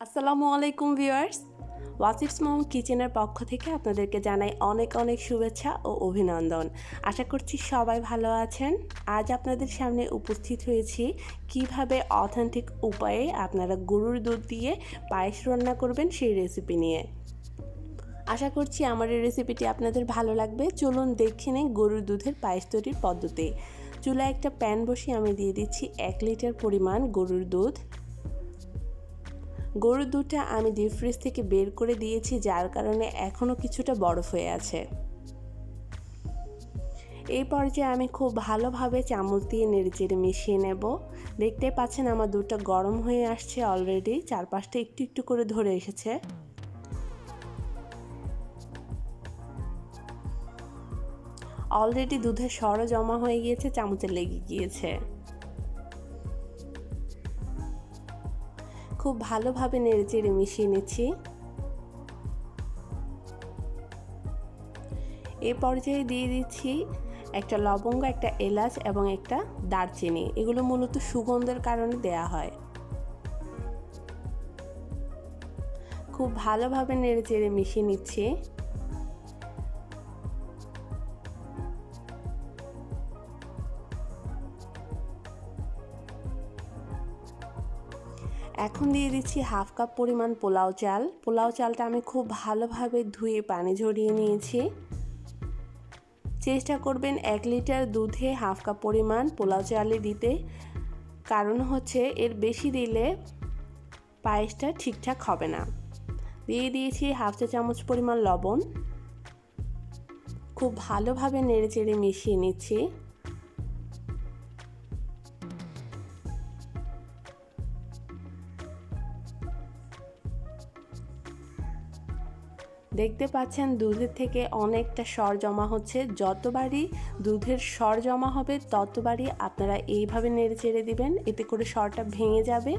আসসালামু আলাইকুম ভিউয়ার্স। ওয়াসিফস মম কিচেনের পক্ষ থেকে আপনাদেরকে জানাই অনেক অনেক শুভেচ্ছা ও অভিনন্দন। আশা করছি সবাই ভালো আছেন। আজ আপনাদের সামনে উপস্থিত হয়েছি কীভাবে অথেন্টিক উপায়ে আপনারা গরুর দুধ দিয়ে পায়েস রান্না করবেন সেই রেসিপি নিয়ে। আশা করছি আমার এই রেসিপিটি আপনাদের ভালো লাগবে। চলুন দেখে নিই গরুর দুধের পায়েস তৈরির পদ্ধতি। চুলায় একটা প্যান বসিয়ে আমি দিয়ে দিচ্ছি এক লিটার পরিমাণ গরুর দুধ। গরুর দুধটা আমি ডিপ ফ্রিজ থেকে বের করে দিয়েছি, যার কারণে এখনও কিছুটা বরফ হয়ে আছে। এই পর্যায়ে আমি খুব ভালোভাবে চামচ দিয়ে নেড়েচেড়ে মিশিয়ে নেব। দেখতে পাচ্ছেন আমার দুধটা গরম হয়ে আসছে অলরেডি চারপাশটা একটু একটু করে ধরে এসেছে। অলরেডি দুধের সরও জমা হয়ে গিয়েছে চামচে লেগে গিয়েছে। খুব ভালোভাবে নেড়েচেড়ে মিশিয়ে নিচ্ছি। এ পর্যায়ে দিয়ে দিচ্ছি একটা লবঙ্গ, একটা এলাচ এবং একটা দারচিনি। এগুলো মূলত সুগন্ধের কারণে দেয়া হয়। খুব ভালোভাবে নেড়েচেড়ে মিশিয়ে নিচ্ছি। এখন দিয়ে দিচ্ছি হাফ কাপ পরিমাণ পোলাও চাল। পোলাও চালটা আমি খুব ভালোভাবে ধুয়ে পানি ঝরিয়ে নিয়েছি। চেষ্টা করবেন এক লিটার দুধে হাফ কাপ পরিমাণ পোলাও চালে দিতে। কারণ হচ্ছে এর বেশি দিলে পায়েসটা ঠিকঠাক হবে না। দিয়ে দিয়েছি হাফ চা চামচ পরিমাণ লবণ। খুব ভালোভাবে নেড়ে চেড়ে মিশিয়ে নিচ্ছি। দেখতে পাচ্ছেন দুধের থেকে অনেকটা সর জমা হচ্ছে। যতবারই দুধের সর জমা হবে, ততবারই আপনারা এইভাবে নেড়ে চেড়ে দিবেন। এতে করে সরটা ভেঙে যাবে।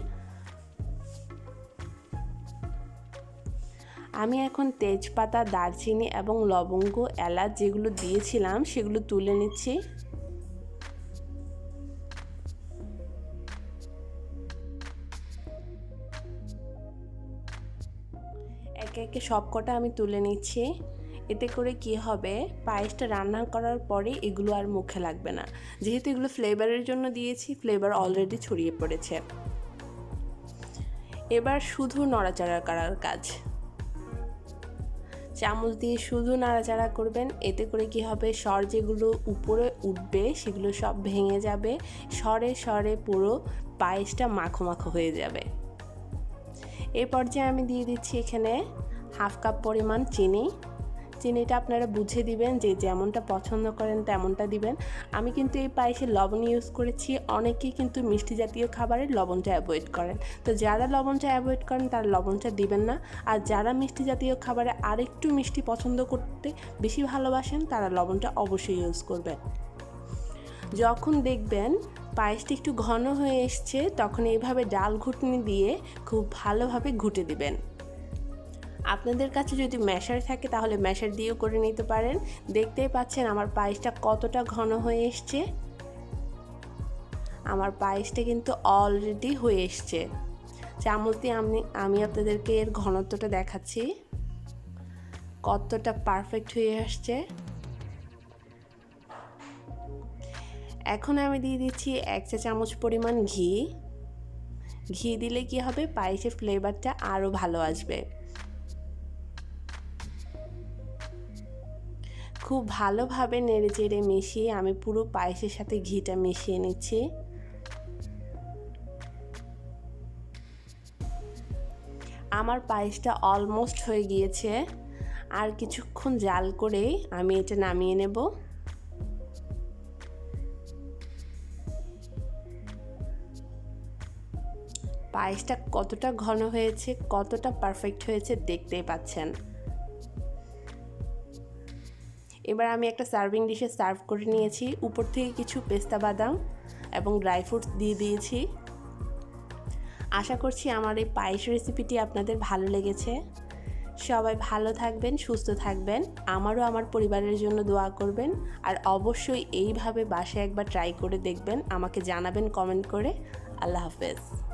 আমি এখন তেজপাতা, দারচিনি এবং লবঙ্গ, এলাচ যেগুলো দিয়েছিলাম, সেগুলো তুলে নিচ্ছি। একে একে সব কটা আমি তুলে নিচ্ছি। এতে করে কি হবে? পায়েসটা রান্না করার পরে এগুলো আর মুখে লাগবে না। যেহেতু এগুলো ফ্লেভারের জন্য দিয়েছি ফ্লেভার অলরেডি ছড়িয়ে পড়েছে। এবার শুধু নড়াচড়া করার কাজ। চামচ দিয়ে শুধু নাড়াচাড়া করবেন। এতে করে কি হবে? স্বর যেগুলো উপরে উঠবে, সেগুলো সব ভেঙে যাবে। স্বরে স্বরে পুরো পায়েসটা মাখো মাখো হয়ে যাবে। এই পর্যায়ে আমি দিয়ে দিচ্ছি এখানে হাফ কাপ পরিমাণ চিনি। চিনিটা আপনারা বুঝে দিবেন যে যেমনটা পছন্দ করেন তেমনটা দিবেন। আমি কিন্তু এই পায়েসে লবণ ইউজ করেছি। অনেকেই কিন্তু মিষ্টি জাতীয় খাবারে লবণটা অ্যাভয়েড করেন। তো যারা লবণটা অ্যাভয়েড করেন, তারা লবণটা দিবেন না। আর যারা মিষ্টি জাতীয় খাবারে আরেকটু মিষ্টি পছন্দ করতে বেশি ভালোবাসেন, তারা লবণটা অবশ্যই ইউজ করবেন। যখন দেখবেন পায়েসটি একটু ঘন হয়ে এসছে, তখন এইভাবে ডাল ঘুটনি দিয়ে খুব ভালোভাবে ঘুটে দিবেন। আপনাদের কাছে যদি ম্যাশার থাকে, তাহলে ম্যাশার দিয়েও করে নিতে পারেন। দেখতেই পাচ্ছেন আমার পায়েসটা কতটা ঘন হয়ে এসছে। আমার পায়েসটা কিন্তু অলরেডি হয়ে এসছে। চামচ দিয়ে আমি আমি আপনাদেরকে এর ঘনত্বটা দেখাচ্ছি। কতটা পারফেক্ট হয়ে আসছে। এখন আমি দিয়ে দিচ্ছি এক চা চামচ পরিমাণ ঘি। ঘি দিলে কি হবে? পায়েসের ফ্লেভারটা আরও ভালো আসবে। খুব ভালোভাবে নেড়ে চেড়ে মিশিয়ে আমি পুরো পায়েসের সাথে ঘিটা মিশিয়ে নিচ্ছি। আমার পায়েসটা অলমোস্ট হয়ে গিয়েছে। আর কিছুক্ষণ জাল করে আমি এটা নামিয়ে নেব। পায়েসটা কতটা ঘন হয়েছে, কতটা পারফেক্ট হয়েছে দেখতেই পাচ্ছেন। এবার আমি একটা সার্ভিং ডিশে সার্ভ করে নিয়েছি। উপর থেকে কিছু পেস্তা বাদাম এবং ড্রাই ফ্রুটস দিয়ে দিয়েছি। আশা করছি আমার এই পায়েস রেসিপিটি আপনাদের ভালো লেগেছে। সবাই ভালো থাকবেন, সুস্থ থাকবেন। আমারও আমার পরিবারের জন্য দোয়া করবেন। আর অবশ্যই এইভাবে বাসায় একবার ট্রাই করে দেখবেন। আমাকে জানাবেন কমেন্ট করে। আল্লাহ হাফেজ।